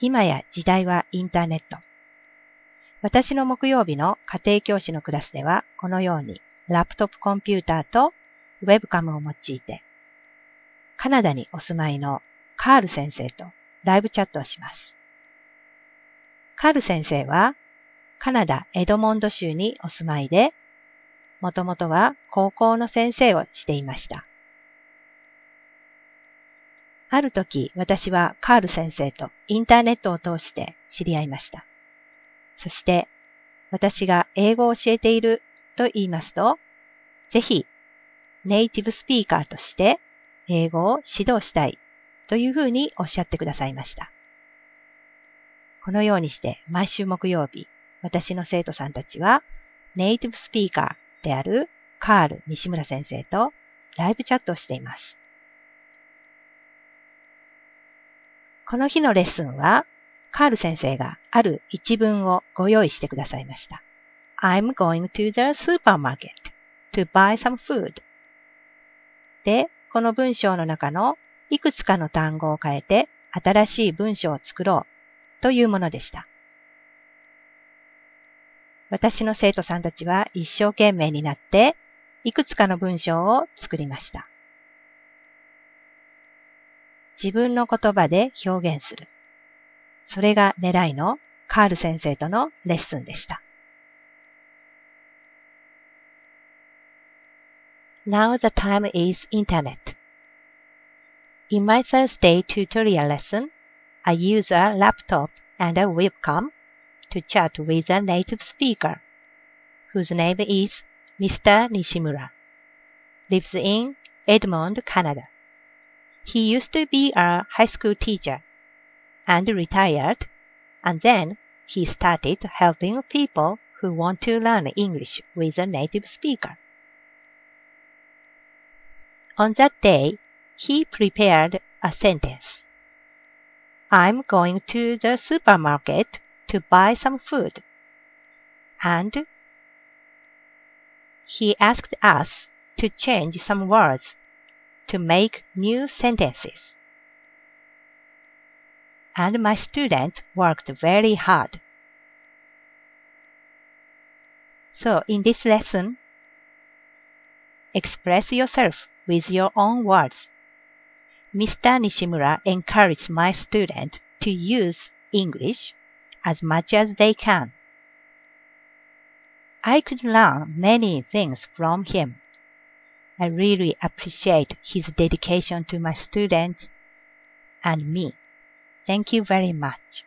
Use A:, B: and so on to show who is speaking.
A: 今や時代はインターネット。私の木曜日の家庭教師のクラスでは、このようにラップトップコンピューターとウェブカムを用いて、カナダにお住まいのカール先生とライブチャットをします。カール先生はカナダ・エドモンド州にお住まいで、もともとは高校の先生をしていました。ある時、私はカール先生とインターネットを通して知り合いました。そして、私が英語を教えていると言いますと、ぜひ、ネイティブスピーカーとして英語を指導したいというふうにおっしゃってくださいました。このようにして毎週木曜日、私の生徒さんたちはネイティブスピーカーであるカール西村先生とライブチャットをしています。この日のレッスンは、カール先生がある一文をご用意してくださいました。I'm going to the supermarket to buy some food. で、この文章の中のいくつかの単語を変えて新しい文章を作ろうというものでした。私の生徒さんたちは一生懸命になっていくつかの文章を作りました。自分の言葉で表現する。それが狙いのカール先生とのレッスンでした。Now the time is internet. In my Thursday tutorial lesson, I use a laptop and a webcam to chat with a native speaker, whose name is Mr. Nishimura, lives in Edmond, Canada. He used to be a high school teacher and retired, and then he started helping people who want to learn English with a native speaker. On that day, he prepared a sentence. I'm going to the supermarket to buy some food. And he asked us to change some words to make new sentences. And my student worked very hard. So in this lesson, express yourself with your own words. Mr. Nishimura encouraged my student to use English as much as they can. I could learn many things from him. I really appreciate his dedication to my students and me. Thank you very much.